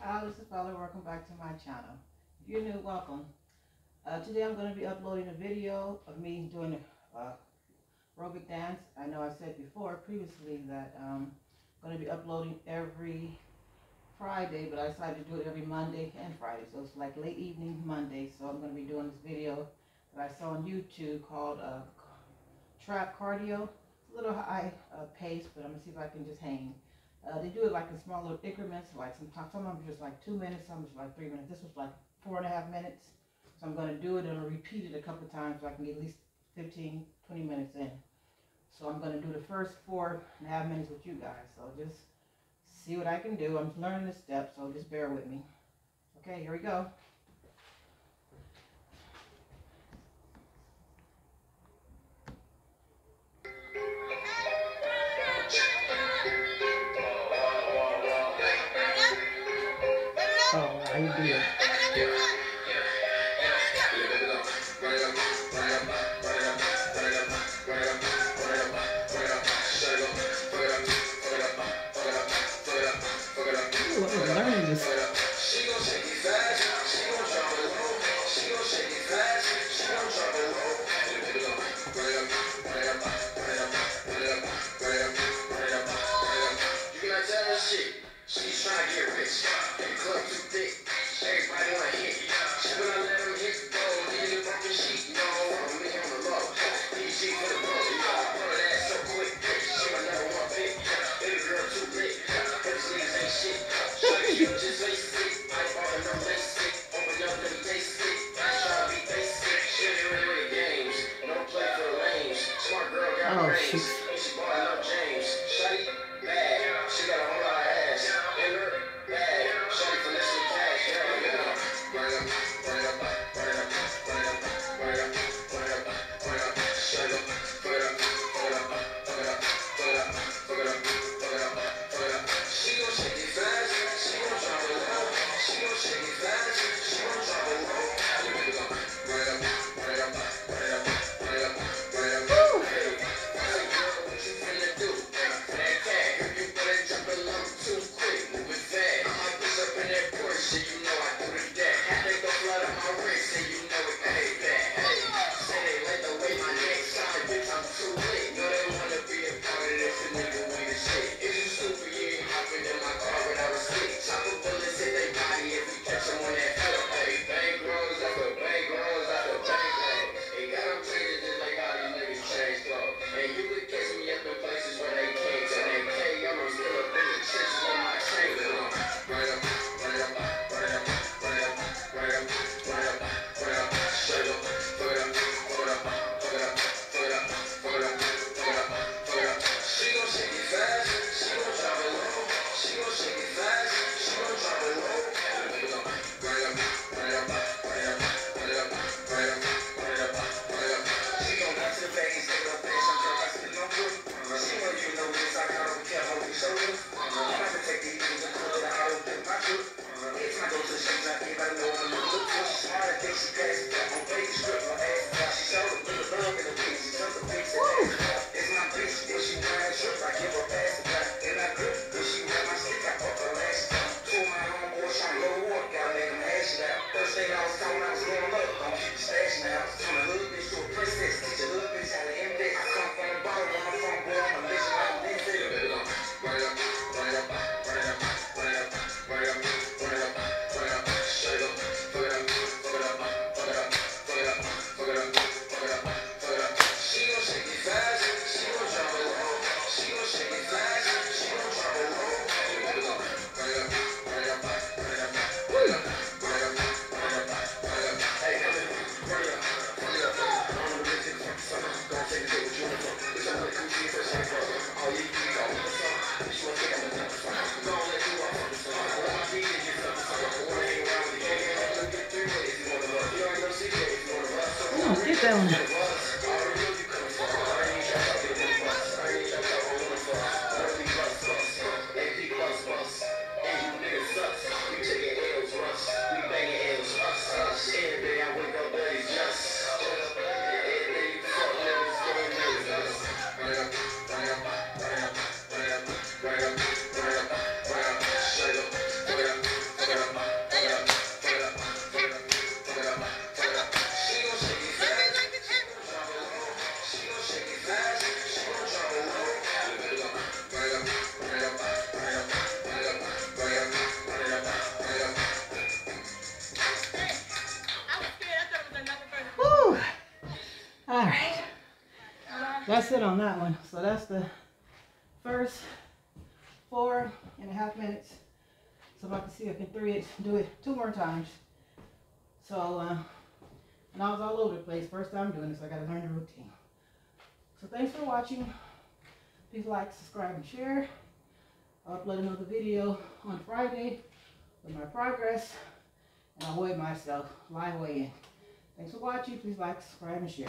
Hi, this is Dolly. Welcome back to my channel. If you're new, welcome. Uh, today I'm going to be uploading a video of me doing a uh, aerobic dance. I know I said before, previously, that um, I'm going to be uploading every Friday, but I decided to do it every Monday and Friday. So it's like late evening Monday. So I'm going to be doing this video that I saw on YouTube called uh, Trap Cardio. It's a little high uh, pace, but I'm going to see if I can just hang. Uh, they do it like in small little increments, like sometimes some of them just like two minutes, some is like three minutes. This was like four and a half minutes. So I'm going to do it and repeat it a couple times so I can get at least 15, 20 minutes in. So I'm going to do the first four and a half minutes with you guys. So just see what I can do. I'm learning the steps, so just bear with me. Okay, here we go. She's trying to get rich and club too thick. Everybody wanna hit. When I let her 对，我们。That's it on that one. So that's the first four and a half minutes. So if I can see if I can three it, do it two more times. So, uh, and I was all over the place. First time doing this, I gotta learn the routine. So thanks for watching. Please like, subscribe, and share. I'll upload another video on Friday with my progress. And I'll weigh myself, live weigh in. Thanks for watching. Please like, subscribe, and share.